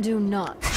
Do not.